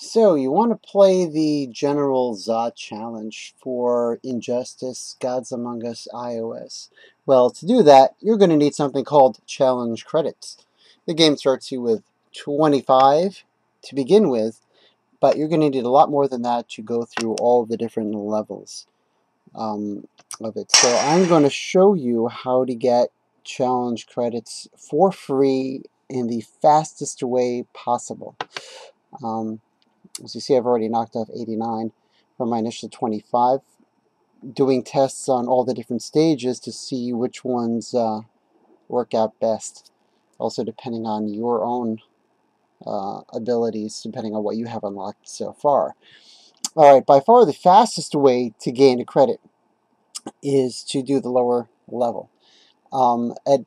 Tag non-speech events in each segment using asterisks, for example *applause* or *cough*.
So you want to play the General Zod challenge for Injustice Gods Among Us iOS. Well, to do that, you're going to need something called challenge credits. The game starts you with 25 to begin with, but you're going to need a lot more than that to go through all the different levels um, of it. So I'm going to show you how to get challenge credits for free in the fastest way possible. Um, as you see, I've already knocked off 89 from my initial 25. Doing tests on all the different stages to see which ones uh, work out best. Also depending on your own uh, abilities, depending on what you have unlocked so far. Alright, by far the fastest way to gain a credit is to do the lower level. Um, at,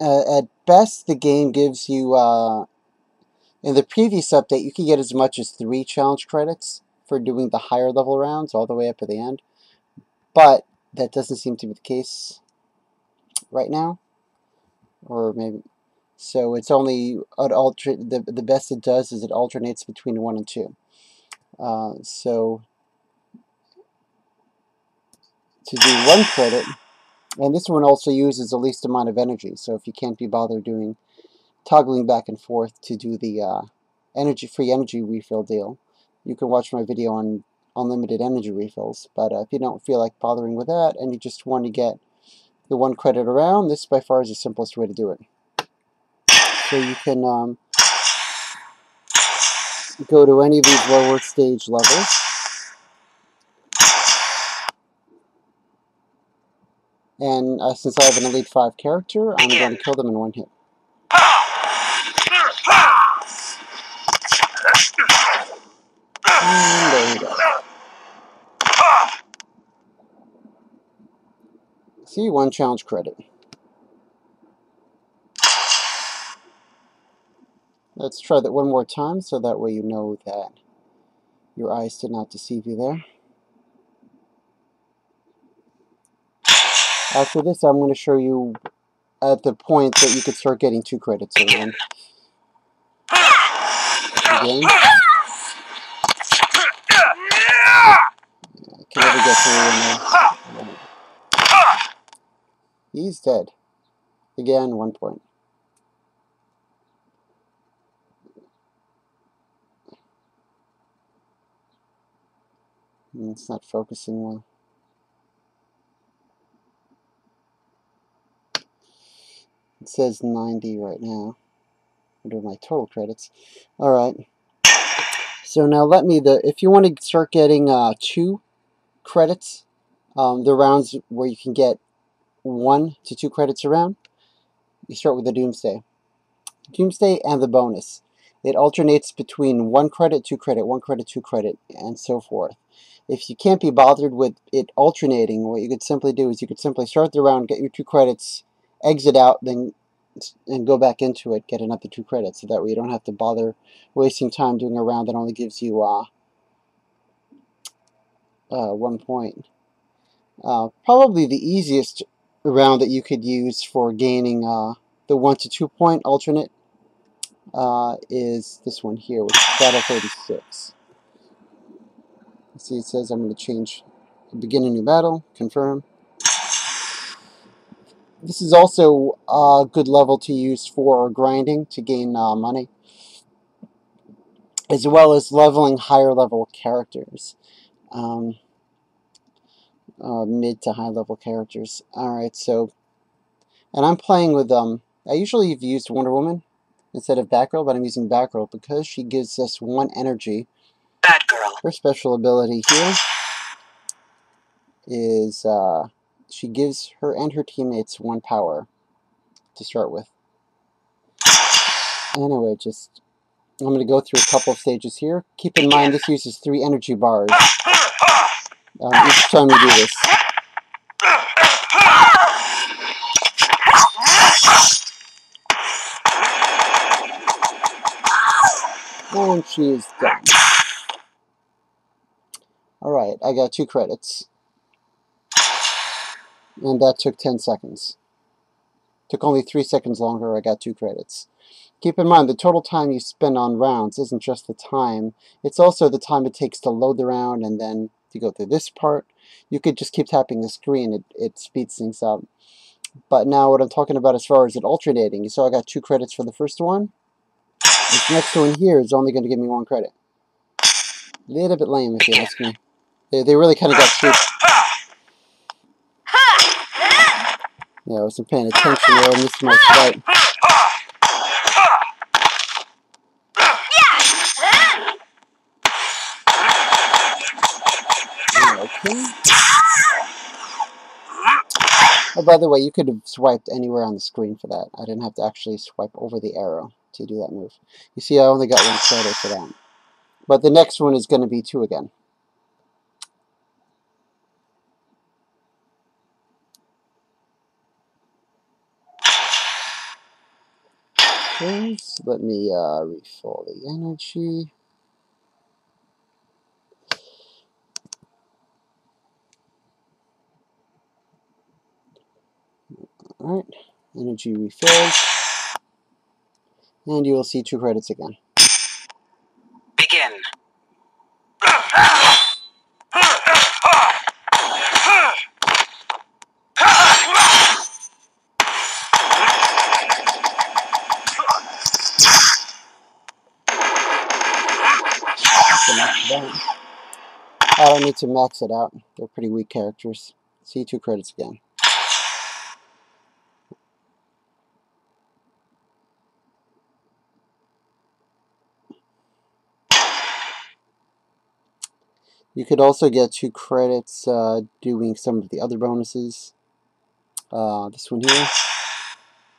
uh, at best, the game gives you uh, in the previous update, you can get as much as three challenge credits for doing the higher level rounds all the way up to the end. But that doesn't seem to be the case right now. Or maybe so it's only it alter the the best it does is it alternates between one and two. Uh, so to do one credit, and this one also uses the least amount of energy. So if you can't be bothered doing toggling back and forth to do the uh, energy free energy refill deal. You can watch my video on unlimited energy refills, but uh, if you don't feel like bothering with that and you just want to get the one credit around, this by far is the simplest way to do it. So you can um, go to any of these lower stage levels. And uh, since I have an Elite 5 character, I'm going to kill them in one hit. There you go. See, one challenge credit. Let's try that one more time so that way you know that your eyes did not deceive you there. After this, I'm going to show you at the point that you could start getting two credits. Again. can never get through in there. He's dead. Again, one point. It's not focusing well. It says 90 right now under my total credits. Alright. So now let me, the if you want to start getting uh, two credits, um, the rounds where you can get one to two credits around, you start with the Doomsday. Doomsday and the bonus. It alternates between one credit, two credit, one credit, two credit, and so forth. If you can't be bothered with it alternating, what you could simply do is you could simply start the round, get your two credits, exit out, then and go back into it, get another two credits. So that way you don't have to bother wasting time doing a round that only gives you uh, uh, one point. Uh, probably the easiest round that you could use for gaining uh, the one to two point alternate uh, is this one here, which is Battle 36. see, it says I'm going to change begin a new battle, confirm. This is also a good level to use for grinding to gain uh, money, as well as leveling higher level characters. Um, uh, mid to high level characters. Alright, so, and I'm playing with, um, I usually have used Wonder Woman instead of Batgirl, but I'm using Batgirl because she gives us one energy. Batgirl. Her special ability here is, uh, she gives her and her teammates one power to start with. Anyway, just I'm going to go through a couple of stages here. Keep in mind this uses three energy bars um, each time you do this. And she is. Alright, I got two credits and that took 10 seconds. Took only 3 seconds longer, I got 2 credits. Keep in mind, the total time you spend on rounds isn't just the time, it's also the time it takes to load the round and then to go through this part. You could just keep tapping the screen, it, it speeds things up. But now what I'm talking about as far as it alternating, you saw I got two credits for the first one. This next one here is only going to give me one credit. A little bit lame if you ask me. They, they really kind of got cheap. Yeah, I wasn't paying attention. I missed my fight. Oh, by the way, you could have swiped anywhere on the screen for that. I didn't have to actually swipe over the arrow to do that move. You see, I only got one credit for that. But the next one is going to be two again. Okay, so let me uh, refill the energy. Alright, energy refilled. And you will see two credits again. Begin. I don't need to max it out. They're pretty weak characters. See two credits again. You could also get two credits uh, doing some of the other bonuses. Uh, this one here.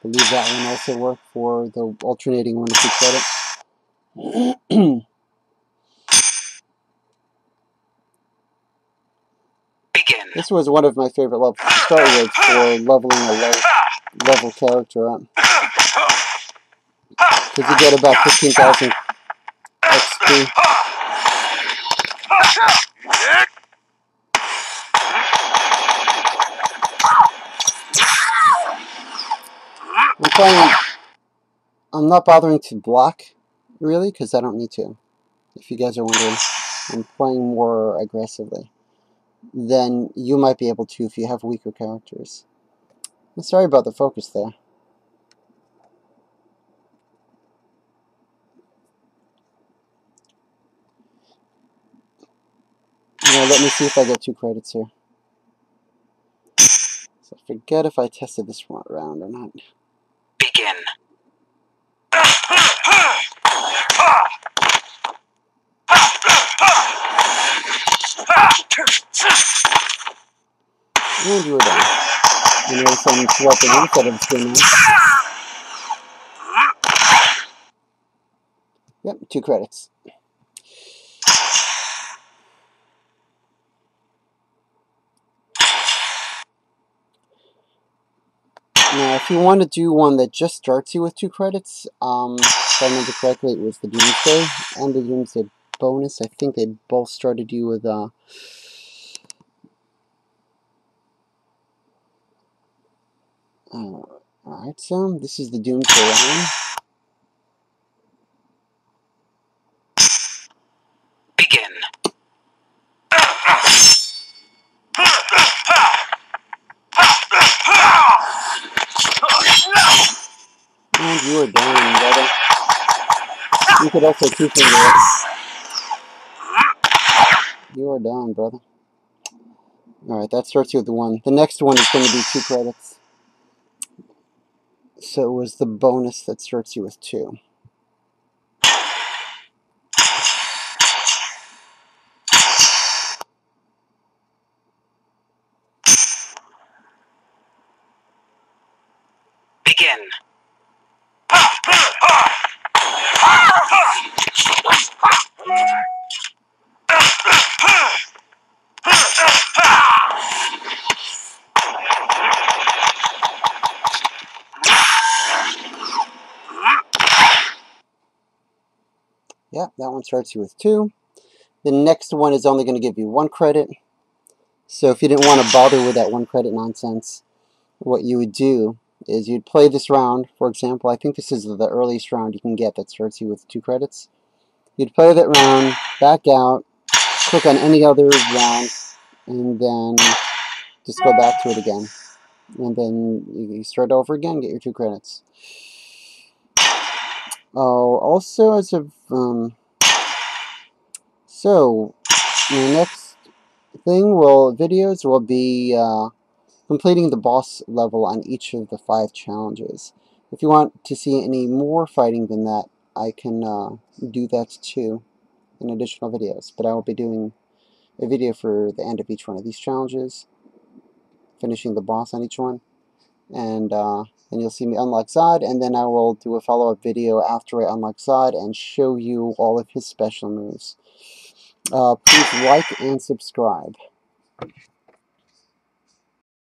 I believe that one also worked for the alternating one to two credit. *clears throat* Begin. This was one of my favorite levels to start with for leveling a low level character up. *clears throat* Because you get about 15,000 XP. I'm playing. I'm not bothering to block, really, because I don't need to. If you guys are wondering, I'm playing more aggressively than you might be able to if you have weaker characters. I'm sorry about the focus there. Now let me see if I get two credits here. So I forget if I tested this one round or not. Begin. And you were done. You know, some swapping instead of screen now. Yep, two credits. Now, if you want to do one that just starts you with two credits, um, if I remember correctly, it was the Doomsday and the Doomsday bonus. I think they both started you with, uh, uh Alright, so this is the Doomsday one. Begin. And you are done, brother. You could also two finger it. You are done, brother. Alright, that starts you with one. The next one is going to be two credits. So it was the bonus that starts you with two. That one starts you with two. The next one is only going to give you one credit. So if you didn't want to bother with that one credit nonsense, what you would do is you'd play this round, for example, I think this is the earliest round you can get that starts you with two credits. You'd play that round, back out, click on any other round, and then just go back to it again. And then you start over again, get your two credits. Oh, also as of, um, so, the next thing will, videos will be, uh, completing the boss level on each of the five challenges. If you want to see any more fighting than that, I can uh, do that too in additional videos. But I will be doing a video for the end of each one of these challenges, finishing the boss on each one, and uh, then you'll see me unlock Zod, and then I will do a follow-up video after I unlock Zod and show you all of his special moves. Uh, please like and subscribe.